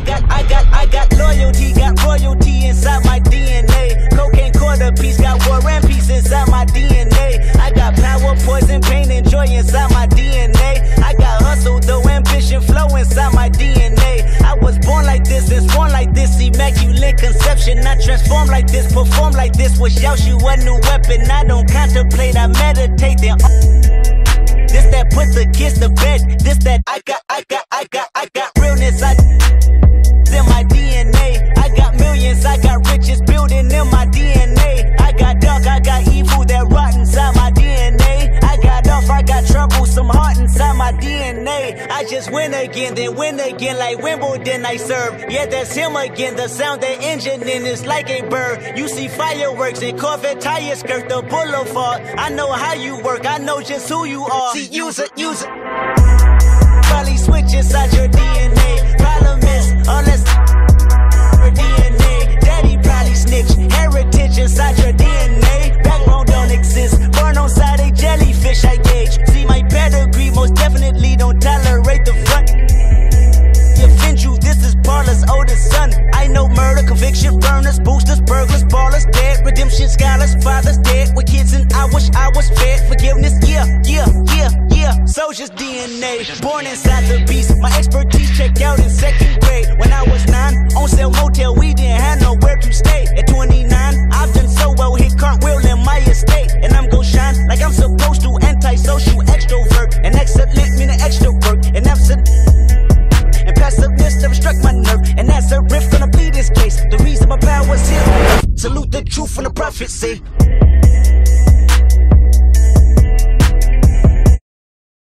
I got, I got, I got loyalty, got royalty inside my DNA. Cocaine quarter piece, got war and peace inside my DNA. I got power, poison, pain, and joy inside my DNA. I got hustle, though ambition, flow inside my DNA. I was born like this and born like this, immaculate conception. I transform like this, perform like this. Was Yeshua new weapon? I don't contemplate, I meditate. Then uh, this that put the kids to bed. This that I got, I got, I got, I got I just win again, then win again, like Wimbledon I serve. Yeah, that's him again. The sound that engine in is like a bird. You see fireworks and Corvette tires skirt the boulevard. I know how you work, I know just who you are. See, use it, use it. Probably switch inside your scholars, fathers dead with kids, and I wish I was fed. Forgiveness, yeah, yeah, yeah, yeah. Soldier's DNA, born inside the beast. My expertise checked out in second grade. When I was Salute the truth and the prophecy.